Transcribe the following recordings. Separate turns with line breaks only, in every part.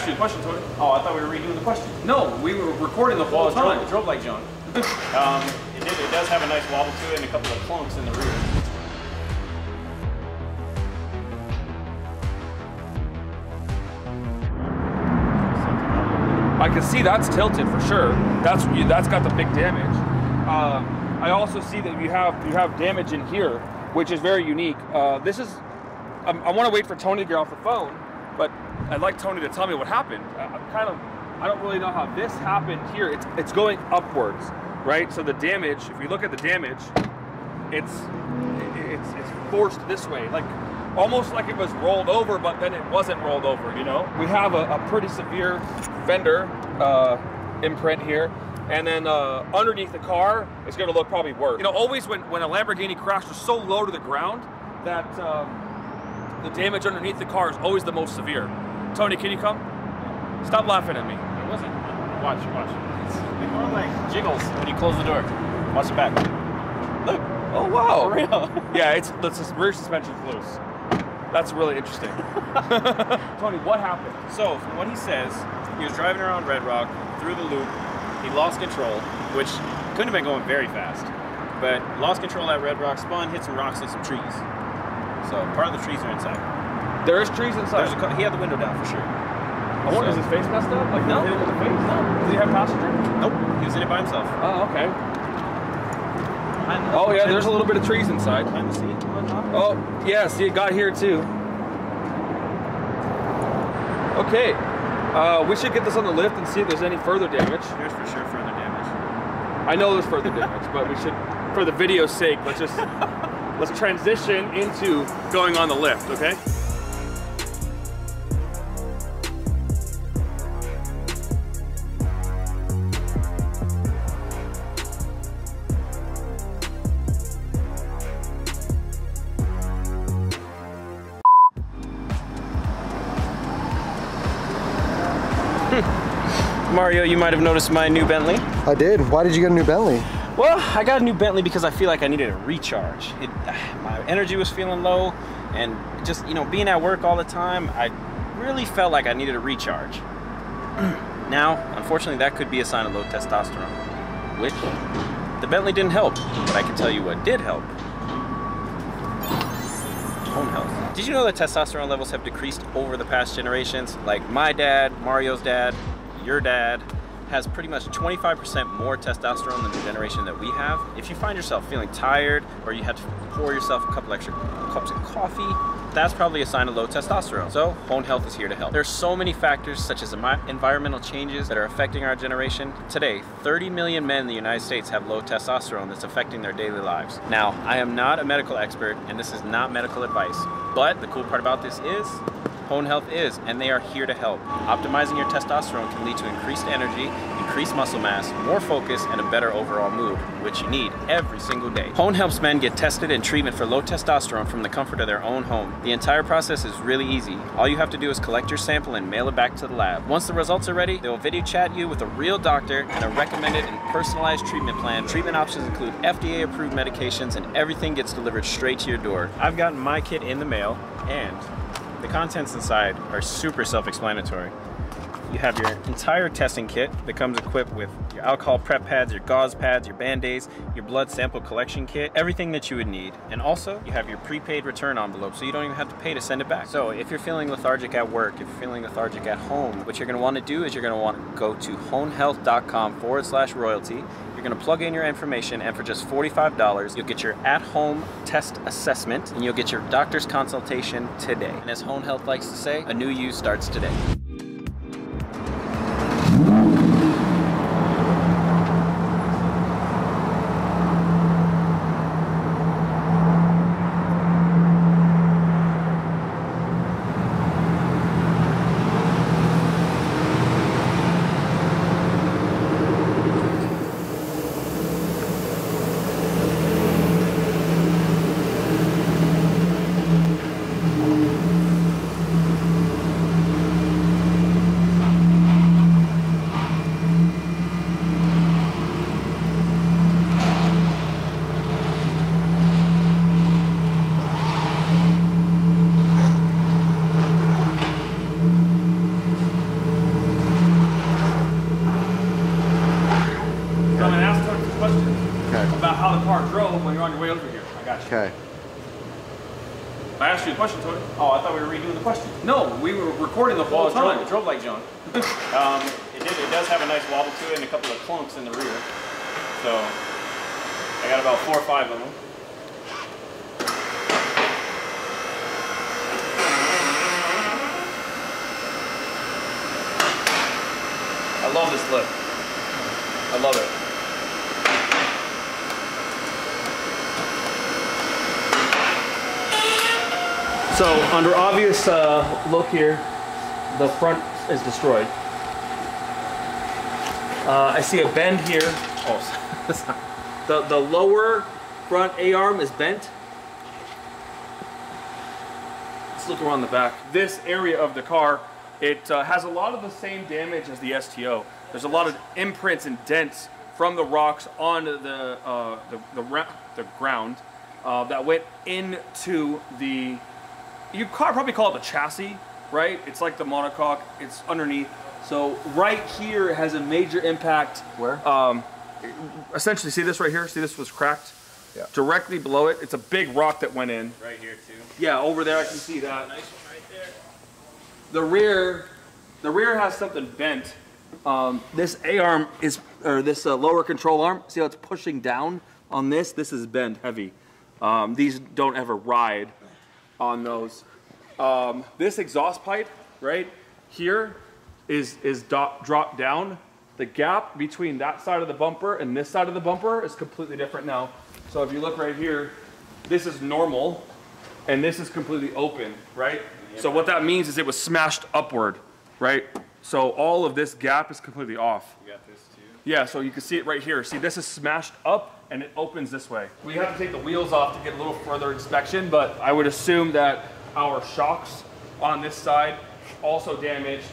I asked you a question, Tony.
Oh, I thought we were redoing the question.
No, we were recording the whole
Well, it drove,
time.
it drove like John. um, it, did, it does have a nice wobble to it and a couple of clunks in the rear.
I can see that's tilted for sure. That's that's got the big damage. Uh, I also see that you have you have damage in here, which is very unique. Uh, this is. Um, I want to wait for Tony to get off the phone, I'd like Tony to tell me what happened. I'm kind of. I don't really know how this happened here. It's it's going upwards, right? So the damage. If you look at the damage, it's it's it's forced this way, like almost like it was rolled over, but then it wasn't rolled over. You know, we have a, a pretty severe fender uh, imprint here, and then uh, underneath the car, it's going to look probably worse. You know, always when when a Lamborghini crashes so low to the ground that um, the damage underneath the car is always the most severe. Tony, can you come? Stop laughing at me.
It wasn't. Watch, watch. It's, they more like jiggles when you close the door. Watch the back. Look.
Oh wow!
For real.
Yeah, it's the rear suspension's loose. That's really interesting. Tony, what happened?
So, from what he says, he was driving around Red Rock through the loop. He lost control, which couldn't have been going very fast. But lost control at Red Rock, spun, hit some rocks and some trees. So, part of the trees are inside.
There is trees inside.
There's a, he had the window down for sure.
I wonder, is his face messed up? Like,
No.
hit with the face? No. Does he have passenger?
Nope, he was in it by himself.
Oh, okay. Oh, yeah, there's a little bit of trees inside.
Behind the seat.
Oh, yeah, see, it got here too. Okay. Uh, we should get this on the lift and see if there's any further damage.
There's for sure further damage.
I know there's further damage, but we should, for the video's sake, let's just let's transition into going on the lift, okay?
Mario, you might have noticed my new Bentley.
I did. Why did you get a new Bentley?
Well, I got a new Bentley because I feel like I needed a recharge. It, my energy was feeling low, and just you know, being at work all the time, I really felt like I needed a recharge. now, unfortunately, that could be a sign of low testosterone, which the Bentley didn't help. But I can tell you what did help. Hone Health. Did you know that testosterone levels have decreased over the past generations? Like my dad, Mario's dad, your dad has pretty much 25% more testosterone than the generation that we have. If you find yourself feeling tired or you had to pour yourself a couple extra cups of coffee, that's probably a sign of low testosterone. So Hone Health is here to help. There's so many factors such as environmental changes that are affecting our generation. Today, 30 million men in the United States have low testosterone that's affecting their daily lives. Now, I am not a medical expert and this is not medical advice, but the cool part about this is Hone Health is, and they are here to help. Optimizing your testosterone can lead to increased energy, increased muscle mass, more focus, and a better overall mood, which you need every single day. Hone helps men get tested and treatment for low testosterone from the comfort of their own home. The entire process is really easy. All you have to do is collect your sample and mail it back to the lab. Once the results are ready, they'll video chat you with a real doctor and a recommended and personalized treatment plan. Treatment options include FDA approved medications, and everything gets delivered straight to your door. I've gotten my kit in the mail, and the contents inside are super self-explanatory. You have your entire testing kit that comes equipped with your alcohol prep pads, your gauze pads, your band-aids, your blood sample collection kit, everything that you would need. And also, you have your prepaid return envelope, so you don't even have to pay to send it back. So if you're feeling lethargic at work, if you're feeling lethargic at home, what you're gonna wanna do is you're gonna wanna go to honehealth.com forward slash royalty. You're gonna plug in your information, and for just $45, you'll get your at-home test assessment, and you'll get your doctor's consultation today. And as Hone Health likes to say, a new you starts today.
On your way over here. I got you.
Okay.
I asked you a question, Tony.
Oh, I thought we were redoing the question.
No, we were recording the whole
Well, it drove,
time.
it drove like John. um, it, did, it does have a nice wobble to it and a couple of clunks in the rear. So I got about four or five of them.
I love this lip. I love it. So under obvious uh, look here, the front is destroyed. Uh, I see a bend here. Oh, the the lower front A arm is bent. Let's look around the back. This area of the car, it uh, has a lot of the same damage as the STO. There's a lot of imprints and dents from the rocks on the uh, the, the, the ground uh, that went into the. You ca- probably call it the chassis, right? It's like the monocoque. It's underneath. So right here has a major impact.
Where?
Um, essentially, see this right here? See this was cracked.
Yeah.
Directly below it, it's a big rock that went in.
Right here too.
Yeah, over there I can see that.
Nice one right there.
The rear, the rear has something bent. Um, this A arm is, or this uh, lower control arm. See how it's pushing down on this? This is bent heavy. Um, these don't ever ride on those. Um, this exhaust pipe right here is is dropped down. The gap between that side of the bumper and this side of the bumper is completely different now. So if you look right here, this is normal, and this is completely open, right? So what that means is it was smashed upward, right? So all of this gap is completely off. Yeah, so you can see it right here. See, this is smashed up and it opens this way. We have to take the wheels off to get a little further inspection, but I would assume that our shocks on this side also damaged.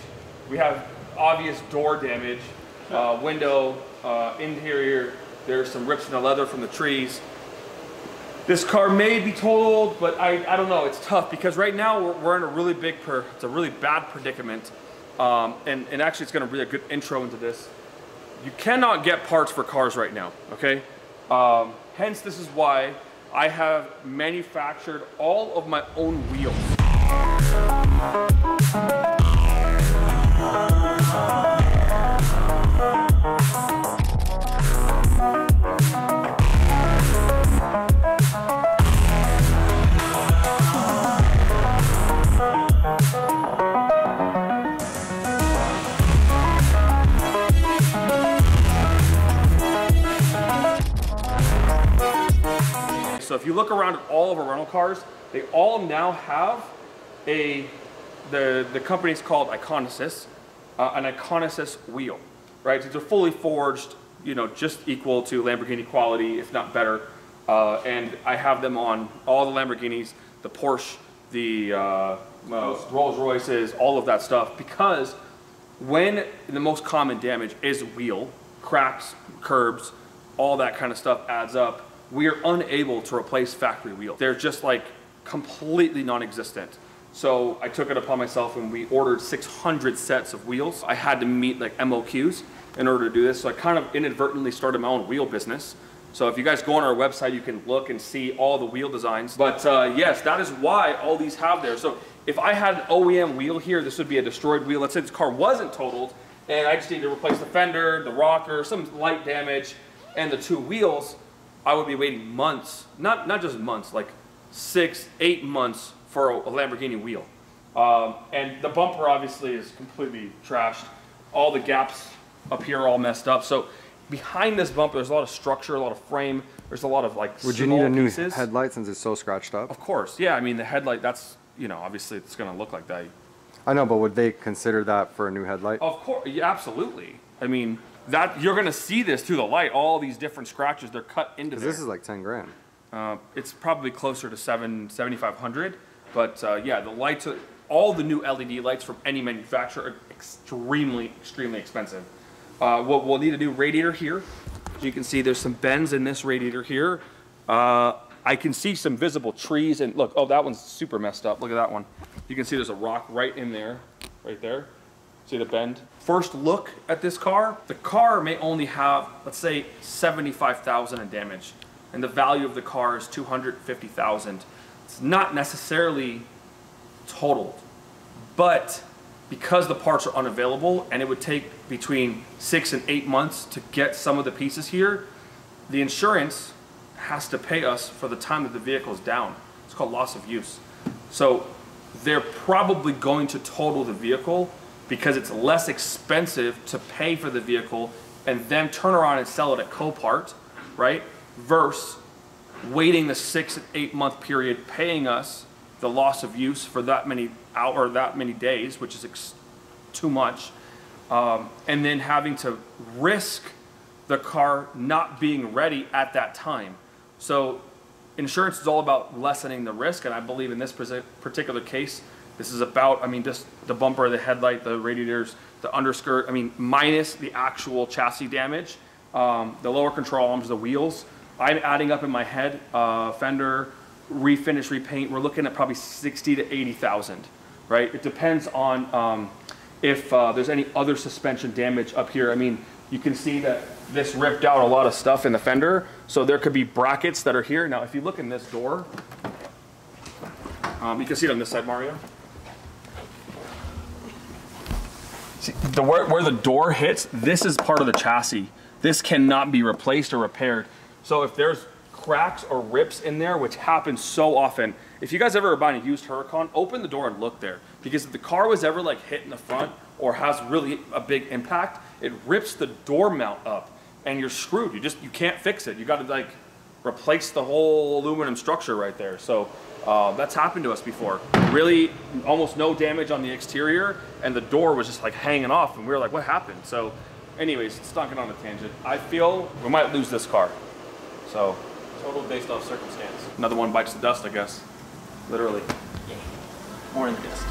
We have obvious door damage, uh, window, uh, interior. There's some rips in the leather from the trees. This car may be totaled, but I, I don't know. It's tough because right now we're, we're in a really big, per, it's a really bad predicament. Um, and, and actually, it's going to be a good intro into this. You cannot get parts for cars right now, okay? Um, hence, this is why I have manufactured all of my own wheels. You look around at all of our rental cars, they all now have a the the company's called Iconesis, uh, an Iconesis wheel, right? So it's a fully forged, you know, just equal to Lamborghini quality, if not better. Uh, and I have them on all the Lamborghinis, the Porsche, the uh, uh, Rolls Royces, all of that stuff, because when the most common damage is wheel, cracks, curbs, all that kind of stuff adds up, we are unable to replace factory wheels. They're just like completely non-existent. So I took it upon myself and we ordered 600 sets of wheels. I had to meet like MOQs in order to do this. So I kind of inadvertently started my own wheel business. So if you guys go on our website, you can look and see all the wheel designs. But uh, yes, that is why all these have there. So if I had an OEM wheel here, this would be a destroyed wheel. Let's say this car wasn't totaled, and I just need to replace the fender, the rocker, some light damage, and the two wheels. I would be waiting months, not not just months, like six, eight months for a, a Lamborghini wheel. Um, and the bumper obviously is completely trashed. All the gaps up here are all messed up. So behind this bumper, there's a lot of structure, a lot of frame. There's a lot of like
Would you need a new
pieces.
headlight since it's so scratched up?
Of course, yeah. I mean the headlight. That's you know obviously it's going to look like that.
I know, but would they consider that for a new headlight?
Of course, yeah, absolutely. I mean that you're going to see this through the light. All these different scratches, they're cut into there.
this is like 10 grand.
Uh, it's probably closer to seven, 7,500. But uh, yeah, the lights, are, all the new LED lights from any manufacturer are extremely, extremely expensive. Uh, we'll, we'll need a new radiator here. As you can see, there's some bends in this radiator here. Uh, I can see some visible trees and look, oh, that one's super messed up. Look at that one. You can see there's a rock right in there, right there. See the bend? First look at this car, the car may only have, let's say, 75,000 in damage. and the value of the car is 250,000. It's not necessarily totaled, but because the parts are unavailable and it would take between six and eight months to get some of the pieces here, the insurance has to pay us for the time that the vehicle is down. It's called loss of use. So they're probably going to total the vehicle because it's less expensive to pay for the vehicle and then turn around and sell it at Copart, right? Versus waiting the six, eight month period, paying us the loss of use for that many hour, or that many days, which is too much, um, and then having to risk the car not being ready at that time. So insurance is all about lessening the risk, and I believe in this particular case, this is about, I mean, just the bumper, the headlight, the radiators, the underskirt, I mean, minus the actual chassis damage, um, the lower control arms, the wheels. I'm adding up in my head, uh, fender, refinish, repaint, we're looking at probably 60 to 80,000, right? It depends on um, if uh, there's any other suspension damage up here. I mean, you can see that this ripped out a lot of stuff in the fender. So there could be brackets that are here. Now, if you look in this door, um, you can see it on this side, Mario. See, the, where, where the door hits, this is part of the chassis. This cannot be replaced or repaired. So if there's cracks or rips in there, which happens so often, if you guys ever buy a used Huracan, open the door and look there. Because if the car was ever like hit in the front or has really a big impact, it rips the door mount up and you're screwed. You just, you can't fix it. You gotta like replace the whole aluminum structure right there. So uh, that's happened to us before. Really, almost no damage on the exterior, and the door was just like hanging off, and we were like, what happened? So anyways, it's not getting on a tangent. I feel we might lose this car. So
total based off circumstance.
Another one bites the dust, I guess. Literally.
More in the dust.